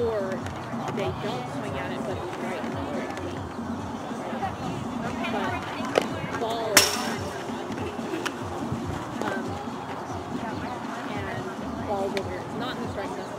or they don't swing at it, but it's right in the But ball is um, and ball where it's not in the strike zone.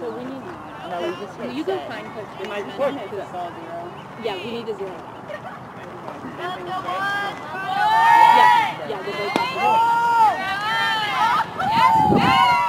So we need. No, we just hit You go find Coach Vincent. Yeah, we need a zero. Yeah, yeah, the both. Yes, yes.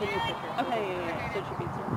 Okay, yeah, yeah, yeah. So she beats her.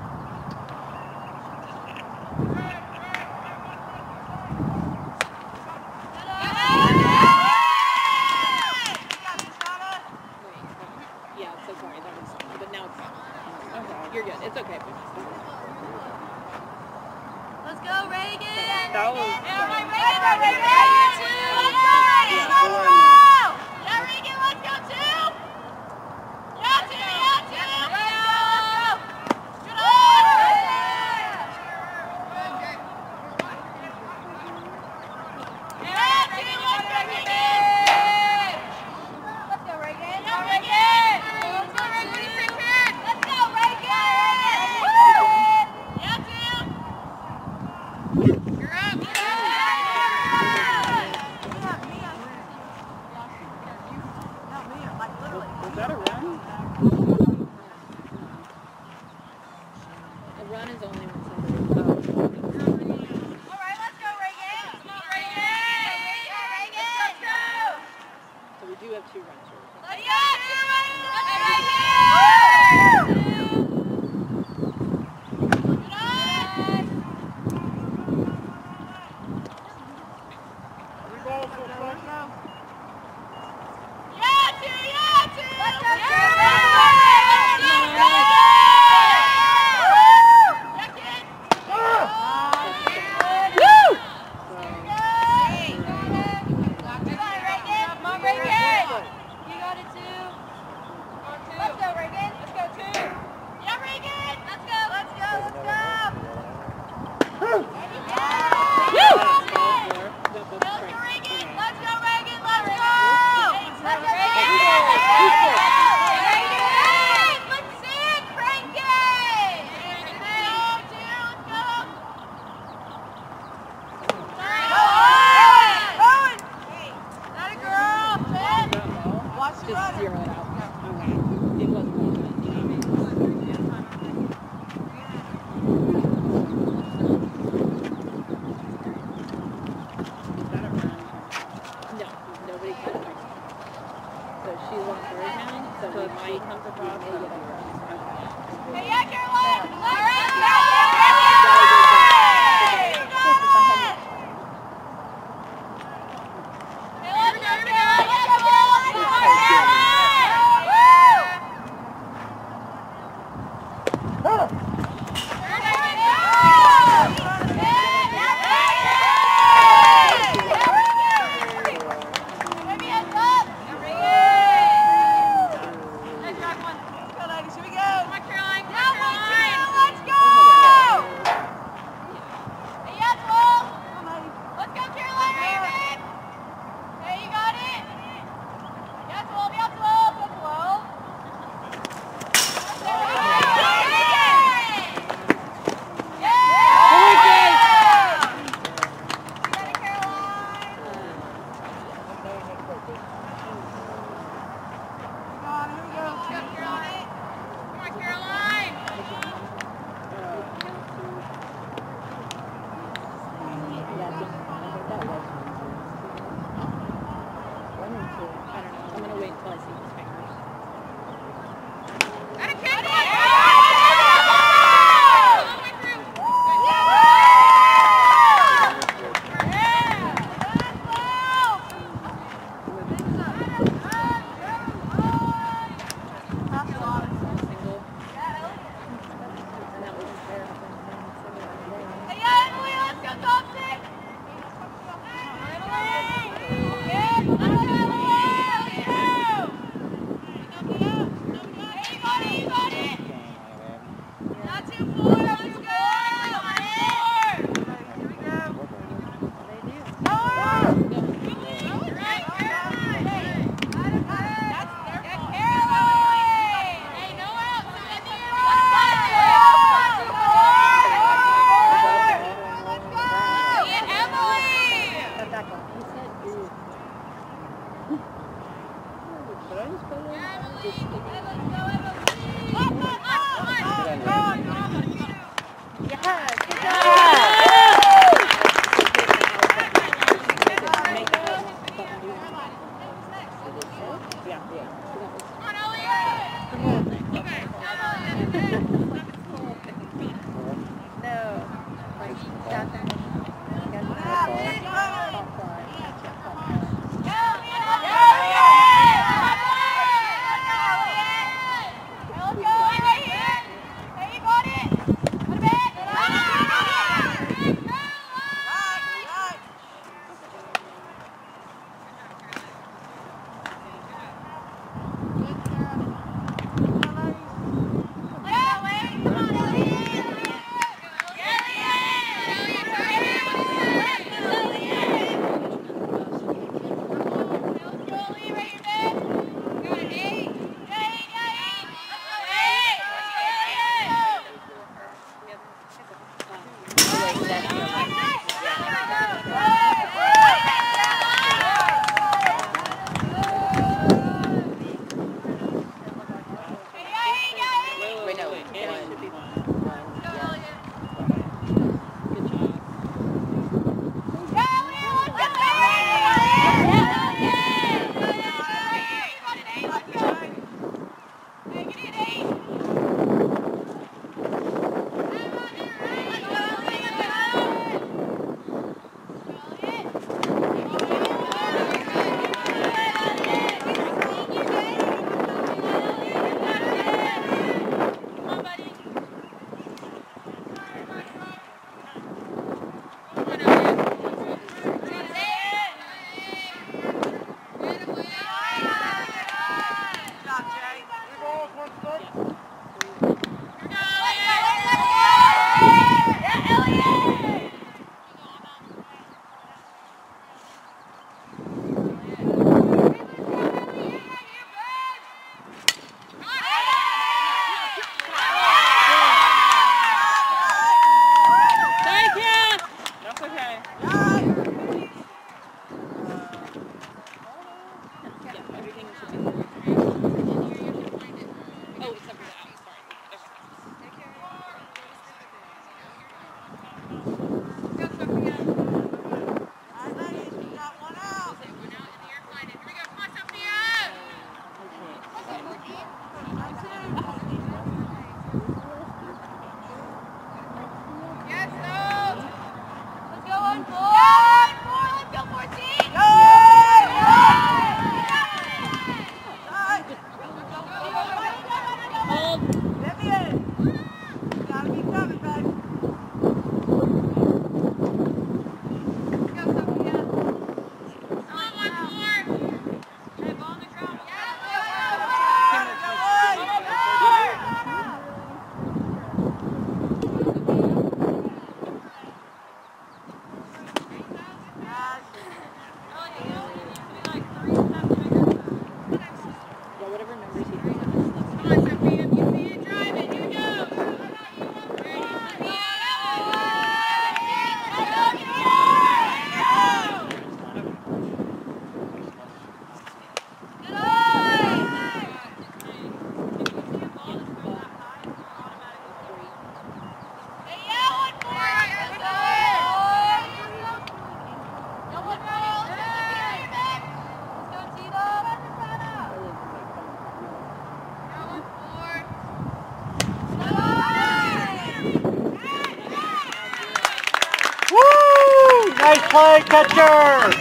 Play, catcher!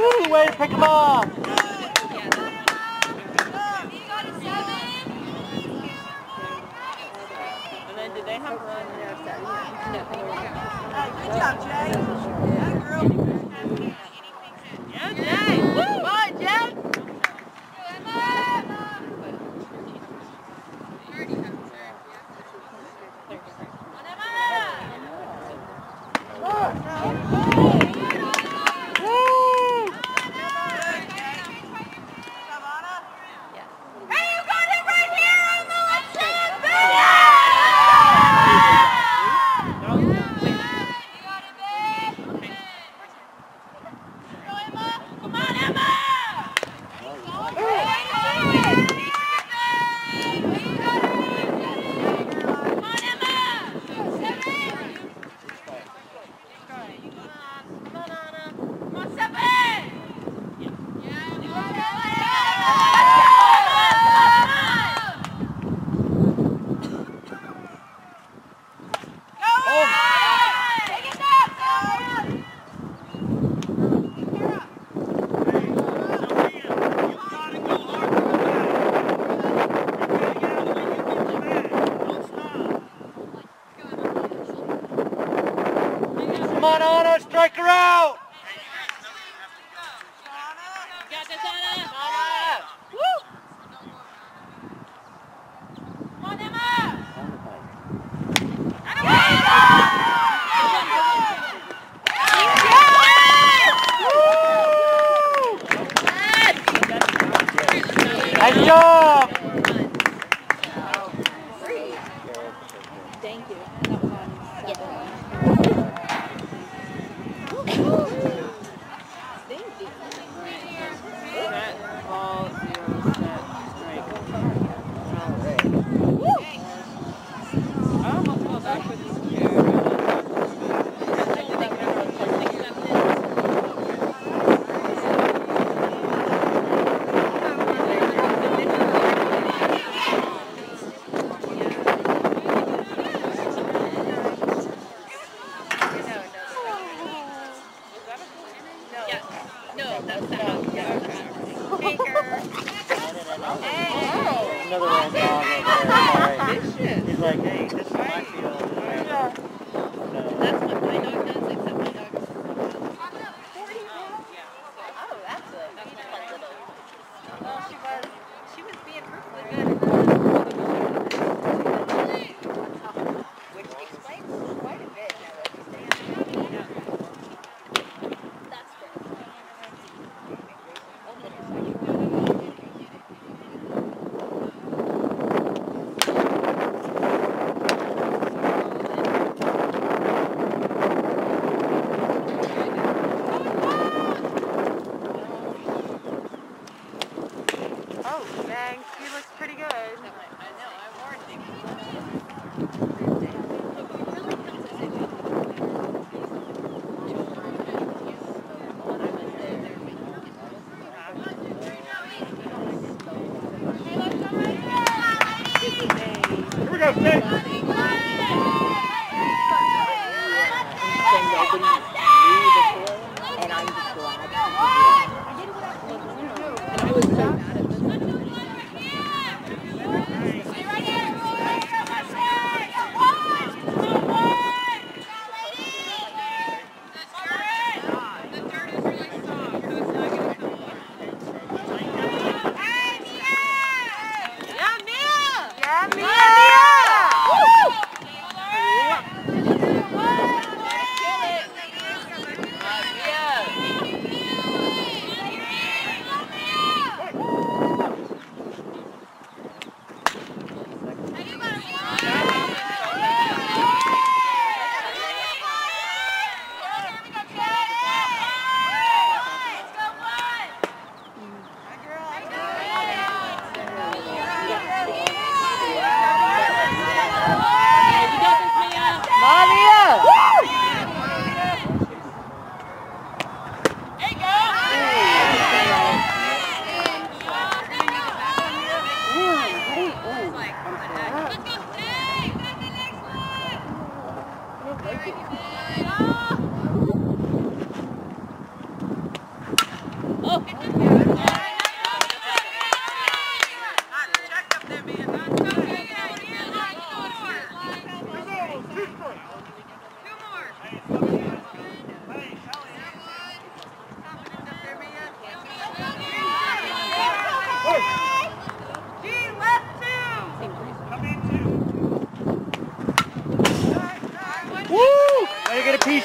Woo! Way to pick him off!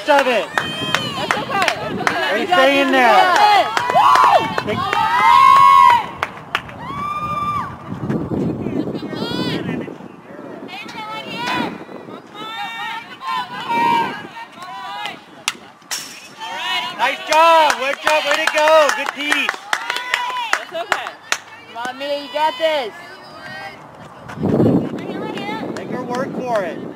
rest of it. That's okay. That's in there. Nice job. Good job. Way to go. Good piece. You got this. Right here, right here. Make her work for it.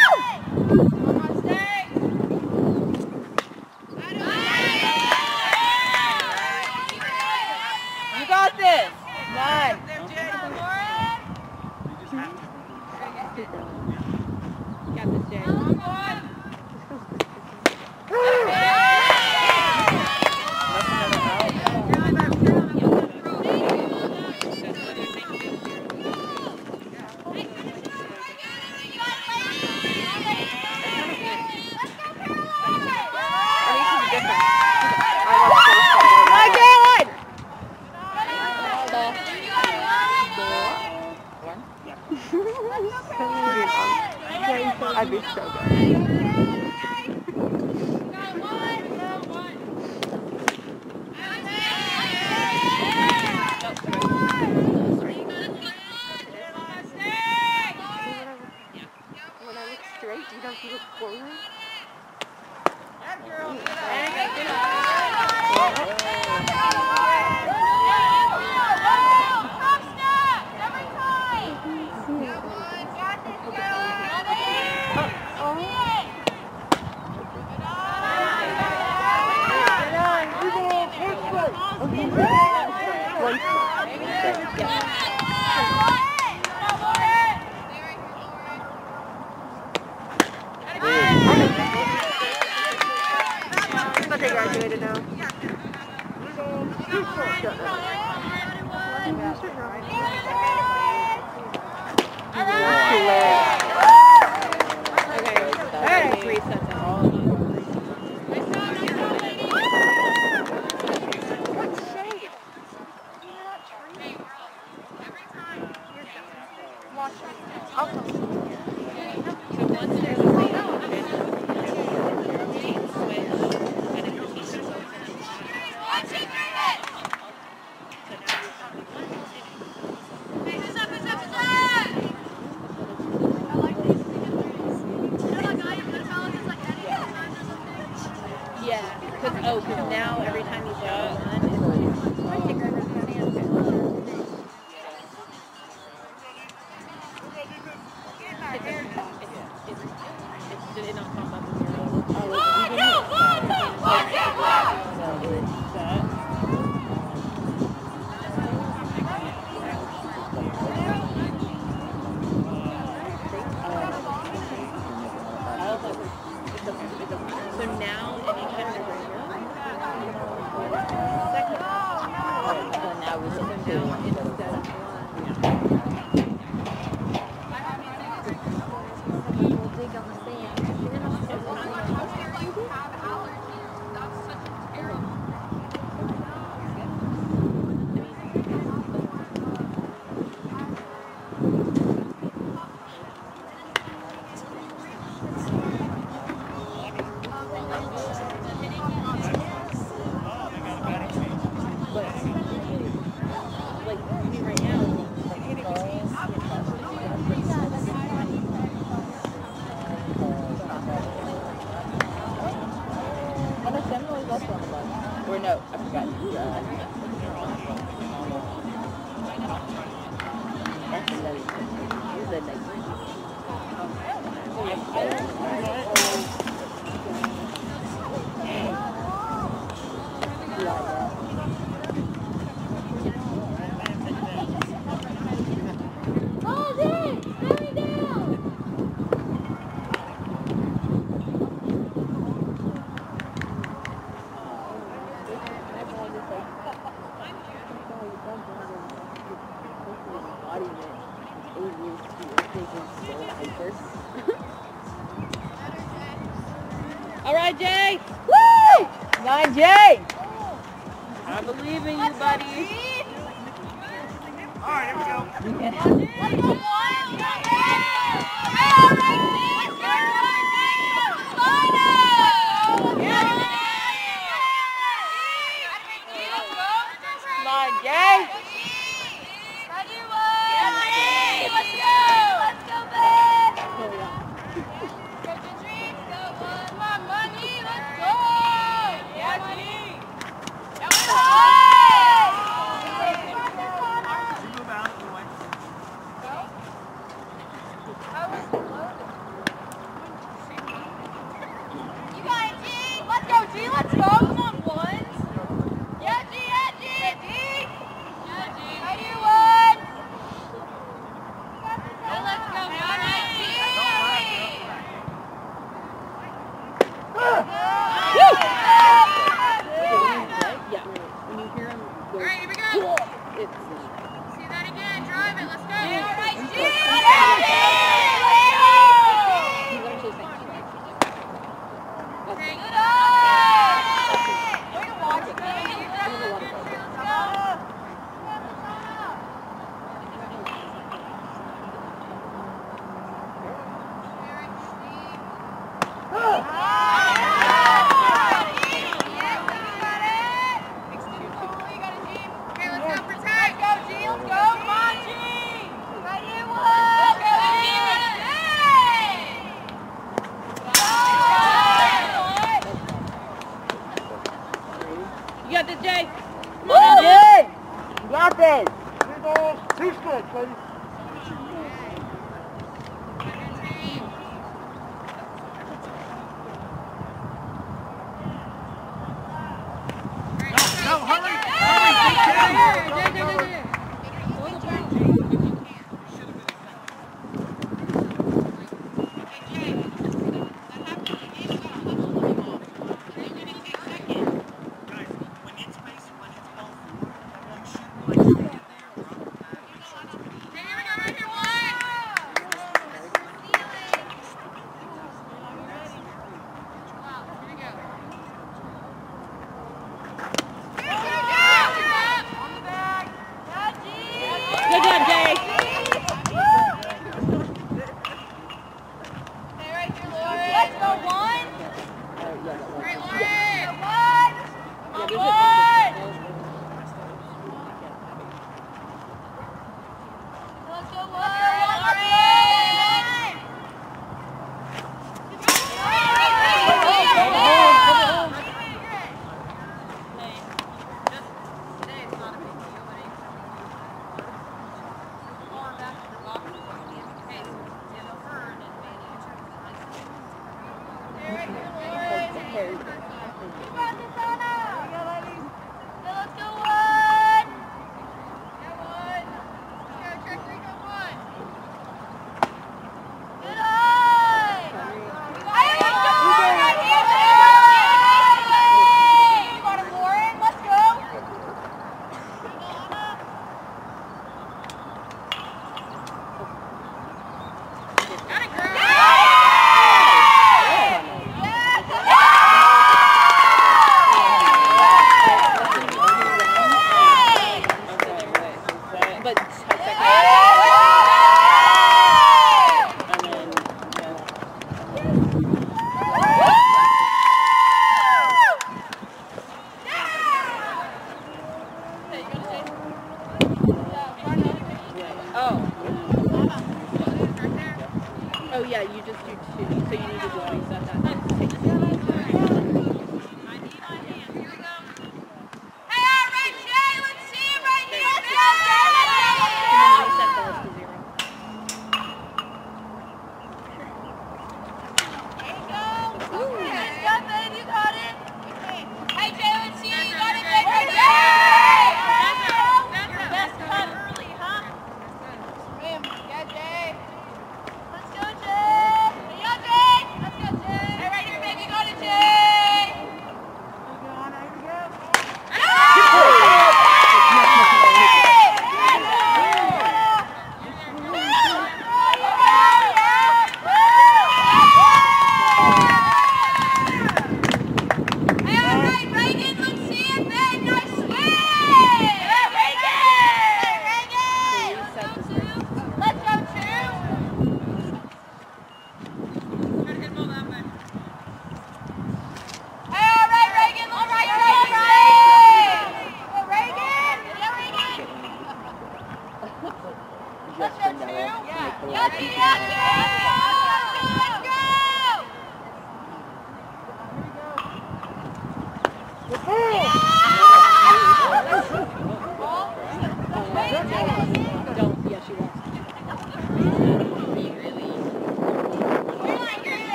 Woo! 9J! I believe in you, buddy. Come on, Jay! Let's go, G. Let's go.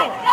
Go!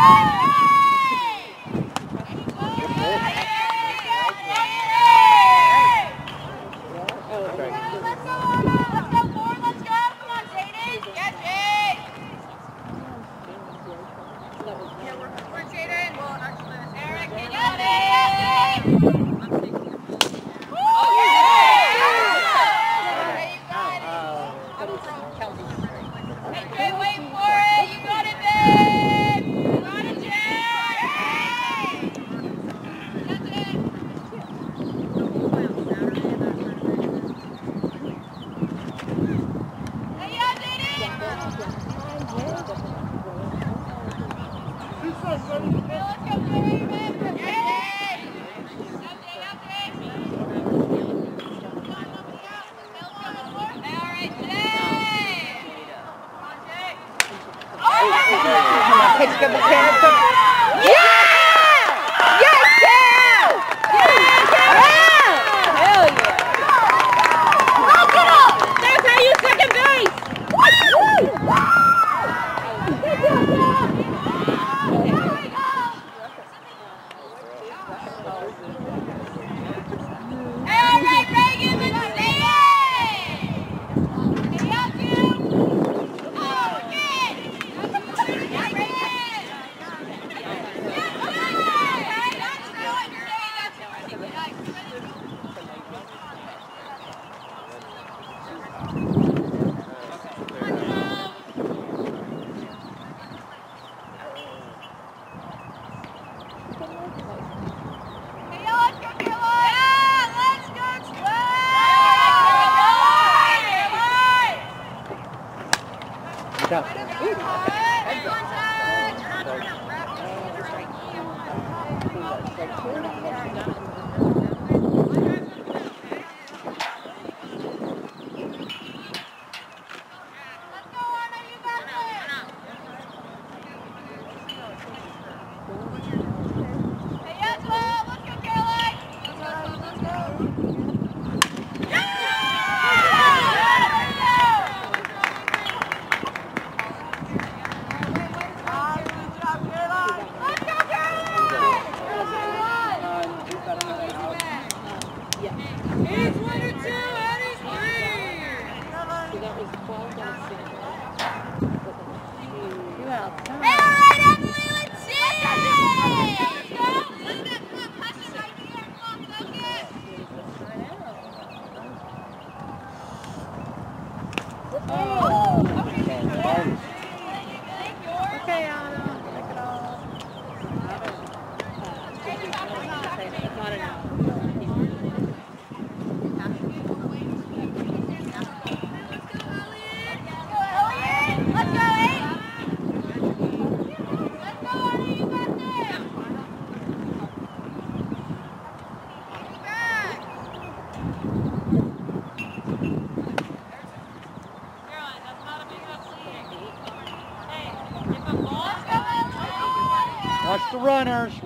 Stay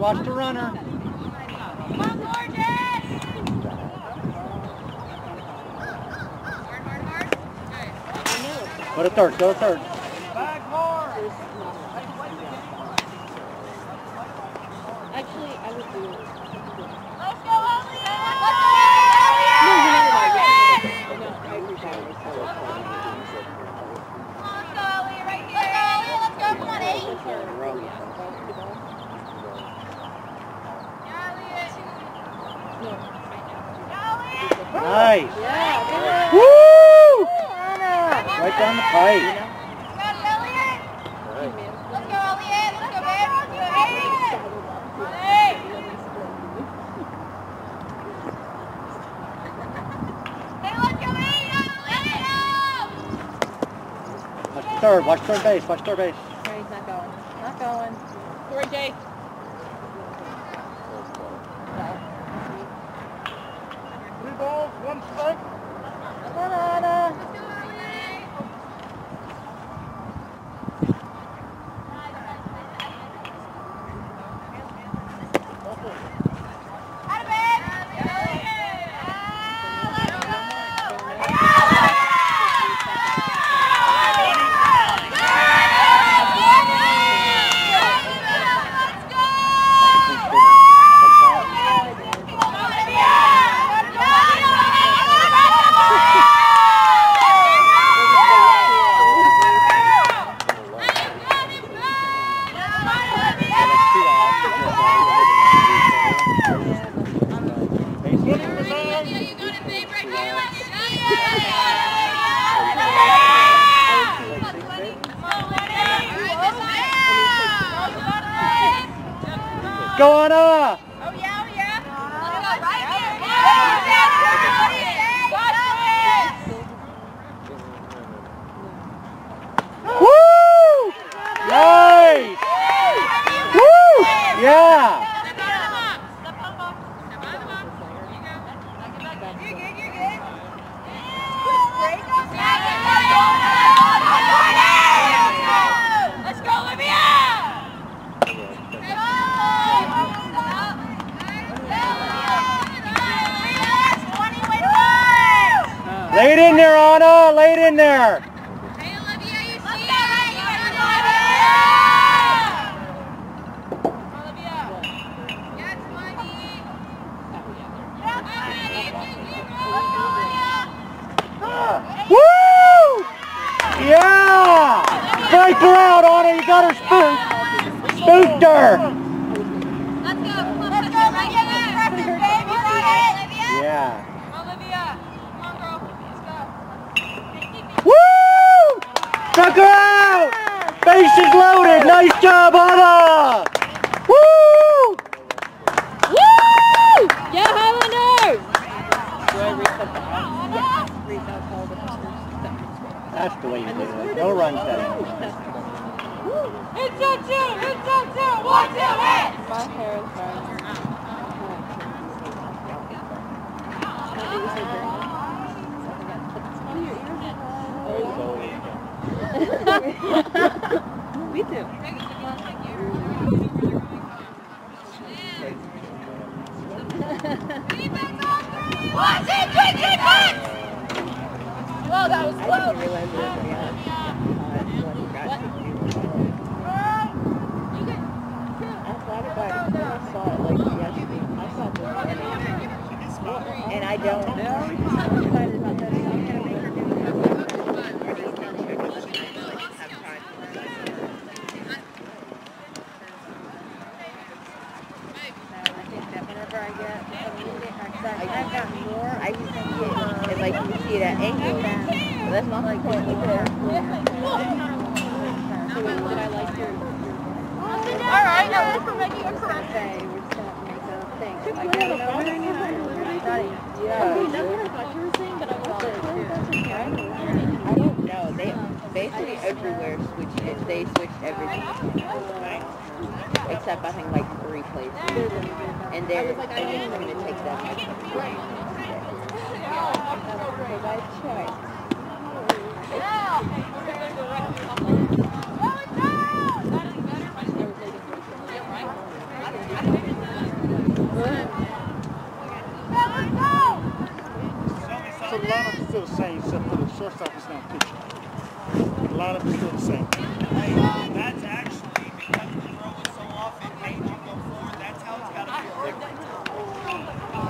Watch the runner. Come on, third, go third. Watch third base. Watch third base.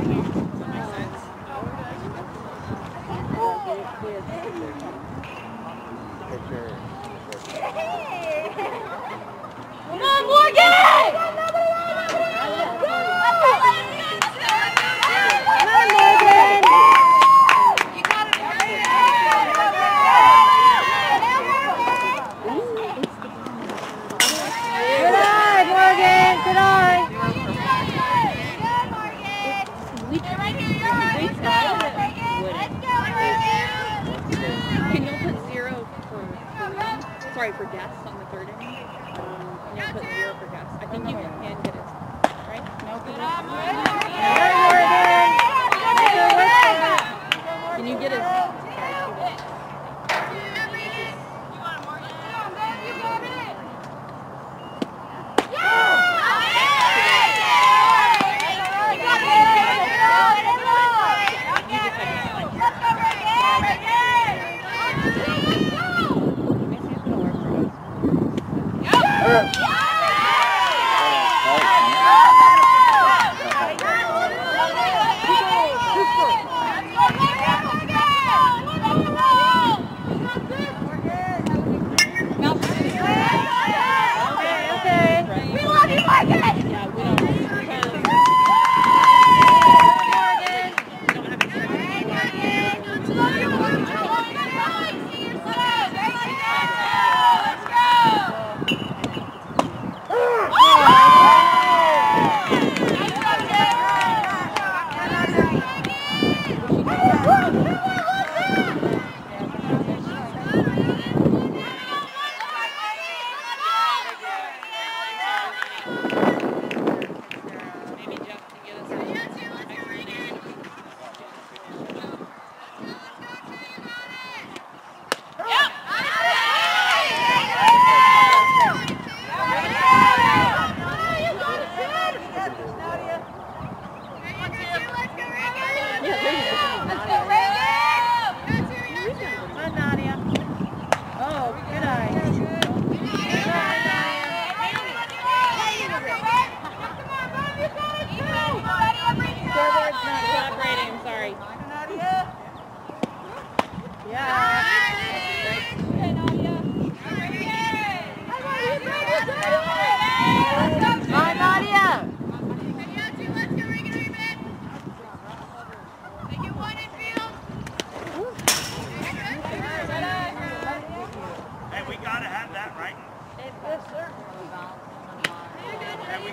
Does that make sense? Oh,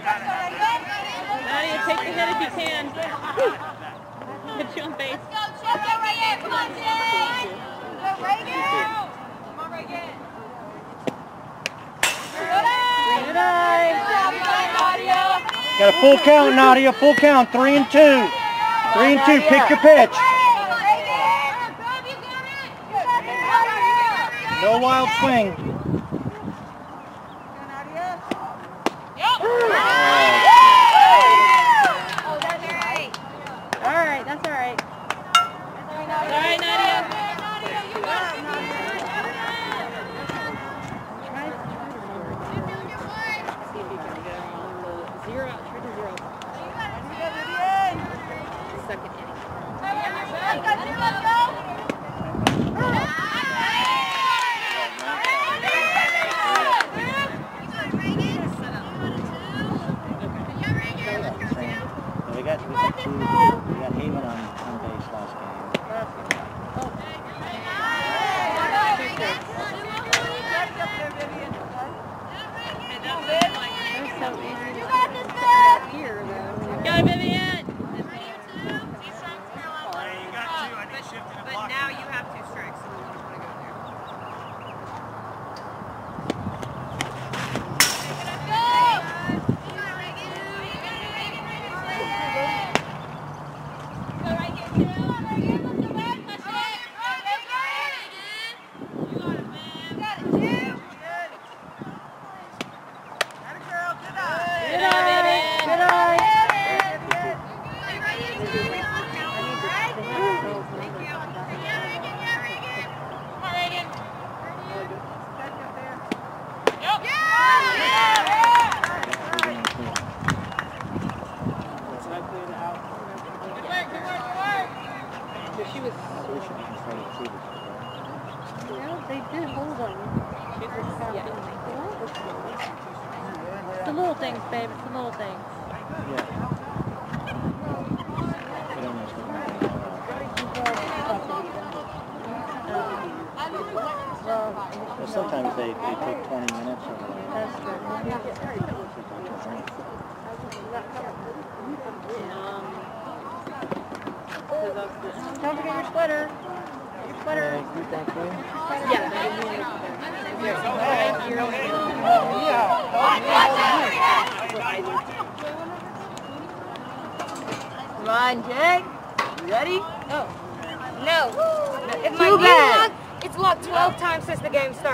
Nadia, take the hit if you can. Get you on base. Let's go, Chip. Go right in. Come on, Jay. Go right in. Come on, right in. Good eye. Got a full count, Nadia. Full count. Three and two. Three and two. Pick your pitch. No wild swing.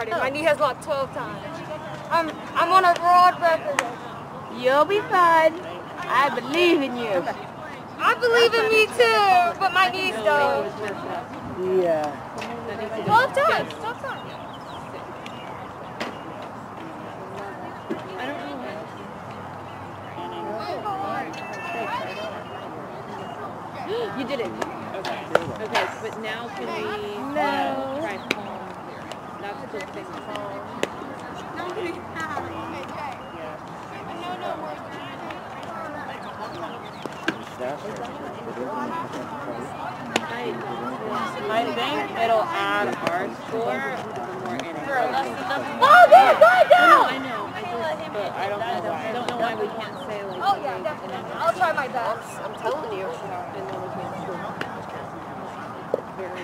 Started. My knee has locked 12 times. I'm I'm on a broad record. You'll be fine. I believe in you. I believe in me too, but my knees don't. Yeah. 12 times. 12 times. You did it. Okay. Okay, but now can we uh, No. try That's thing. I think it'll add our score more innings. Oh, there, go No. I know. I just, But I don't know I why. don't know why we can't say like. Oh, yeah, definitely. I'll try my best. I'm telling you. and then we can still- Very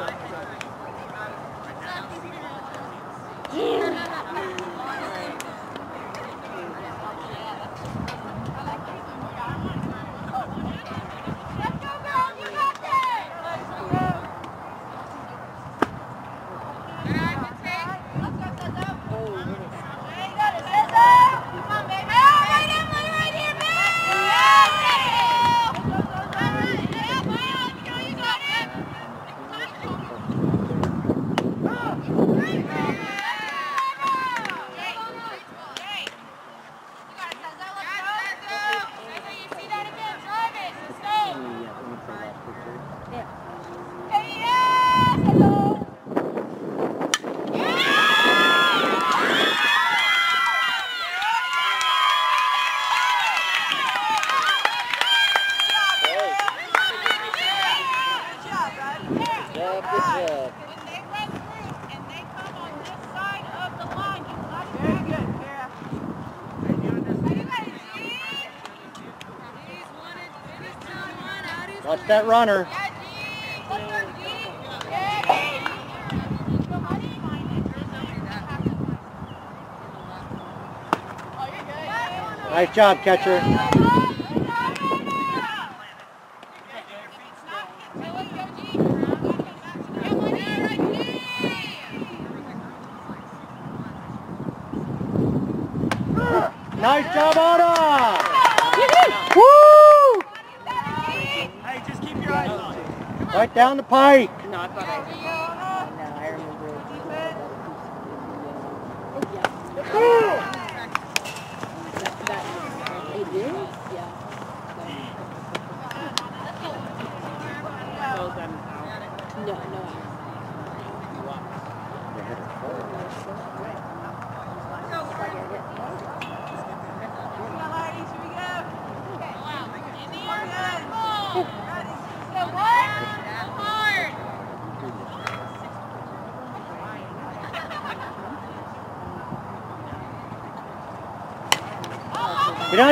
Let's that runner. Nice job, catcher. Nice job, Otto! Right down the pike.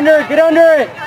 under it. Get under it.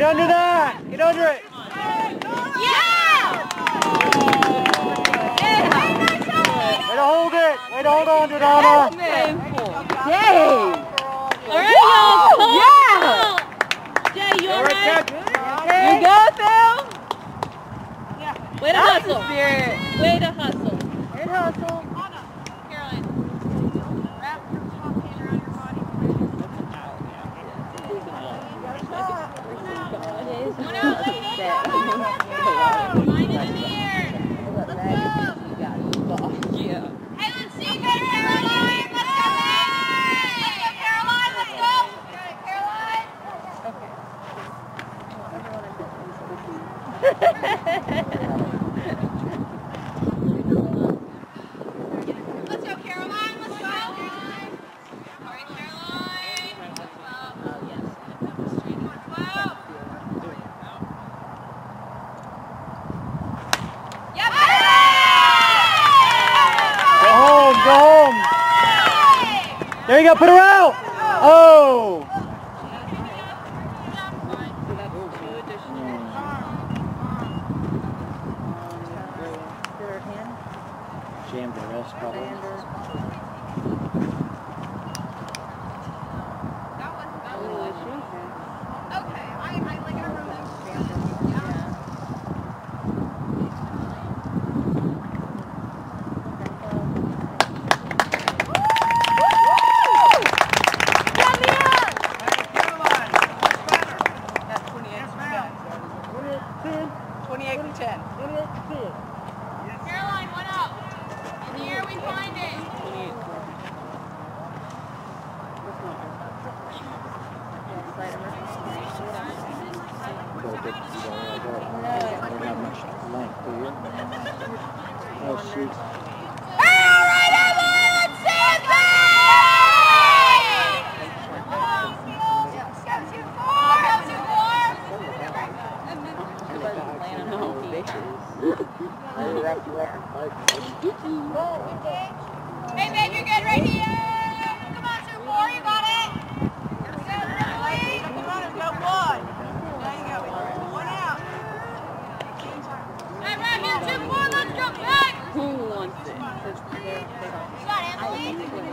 Get under there! Gracias.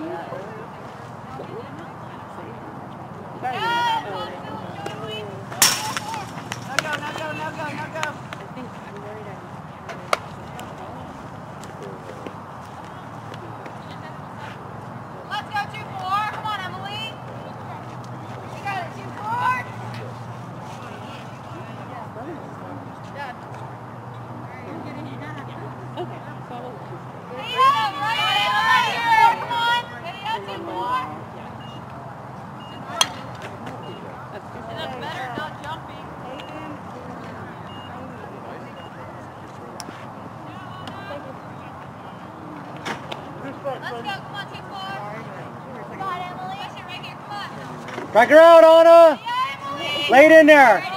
Back her out, Anna! Lay it in there!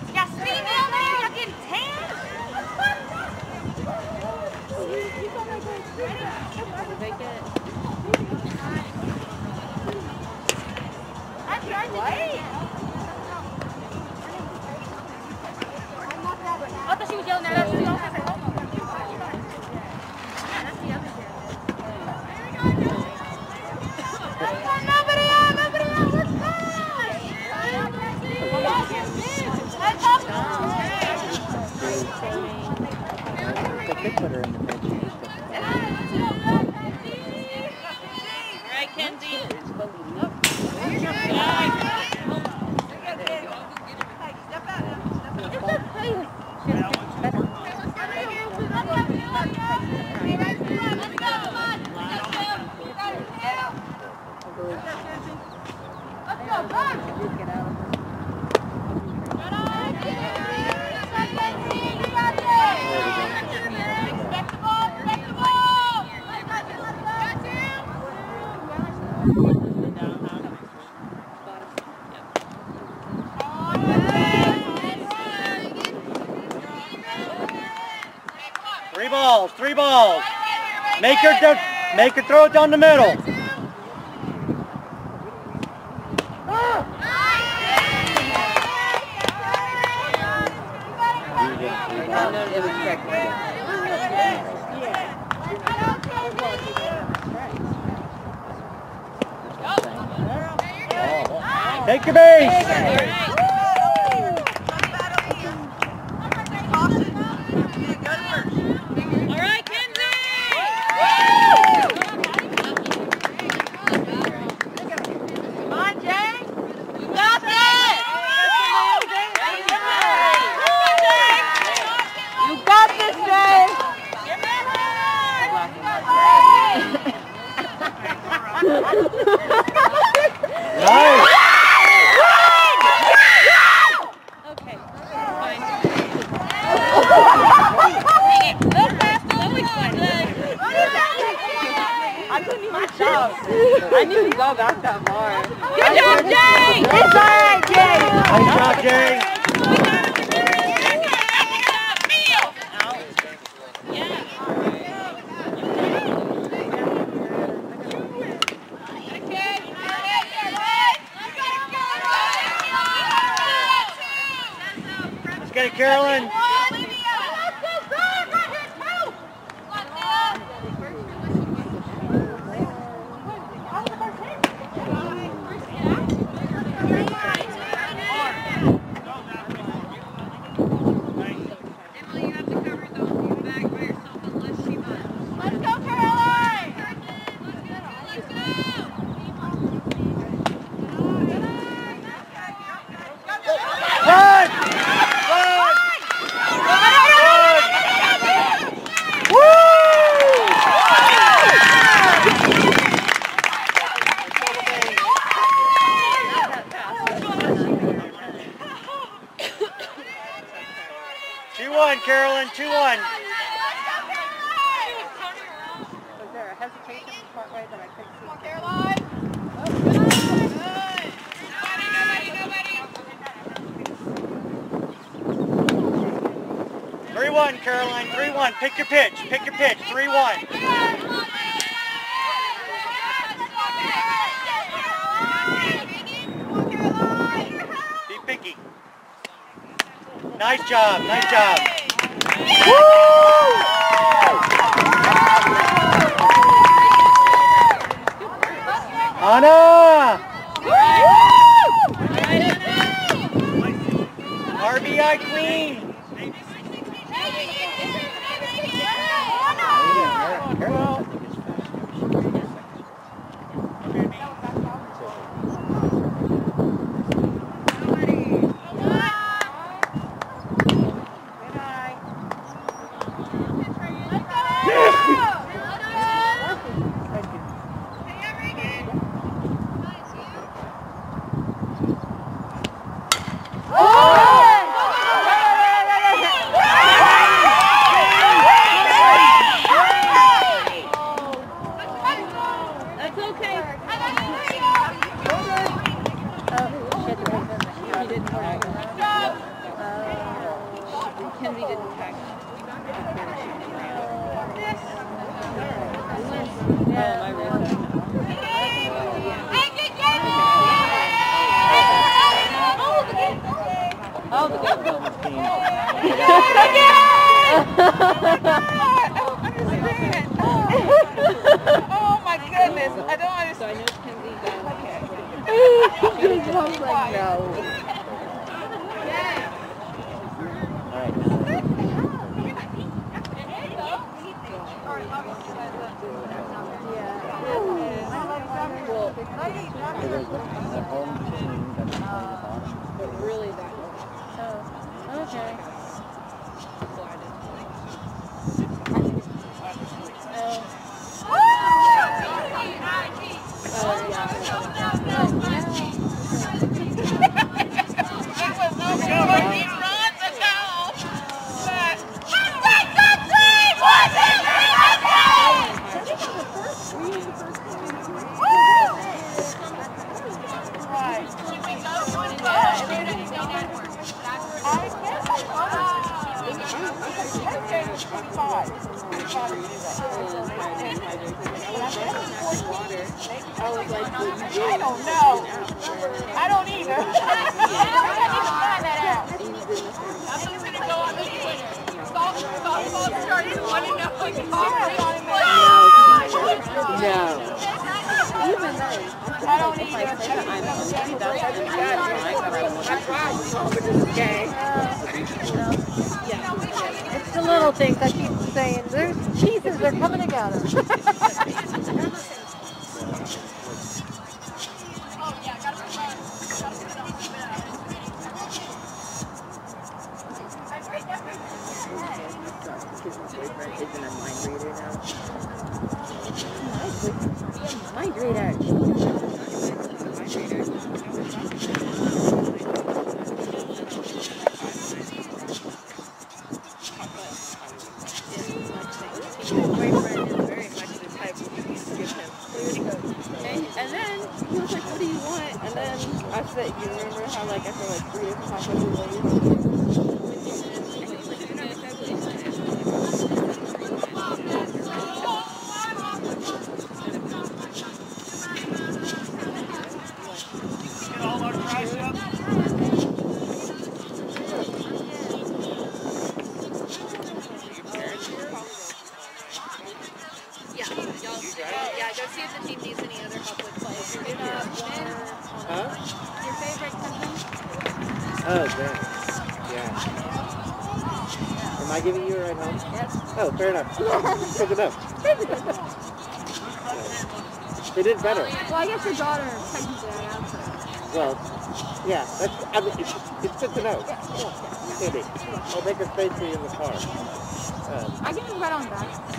Make your make throw it down the middle. one. Pick your pitch. Pick your pitch. 3-1. Be picky. Nice job. Nice job. Woo! Anna! enough. It's good enough. They did better. Well, I guess your daughter pregnant there Well, yeah, that's, I mean, it's, it's good to know. Yeah. Maybe. I'll make her space for you in the car. Um, I can just write on that.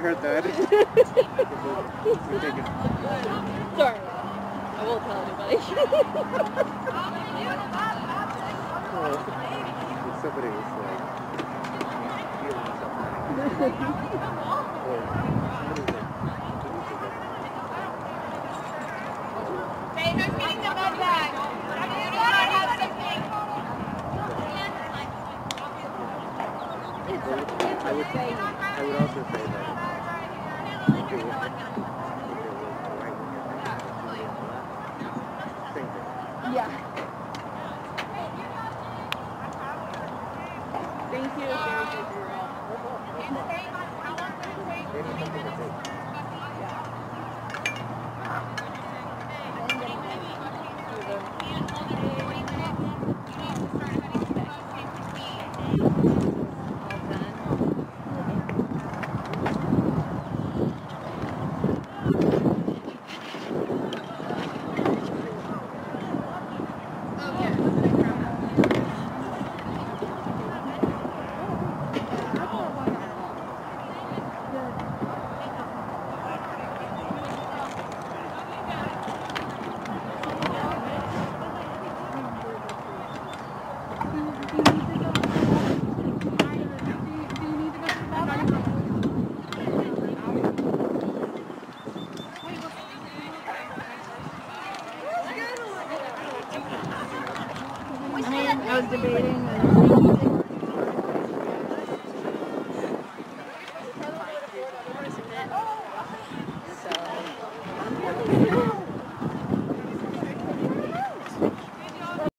hurt that.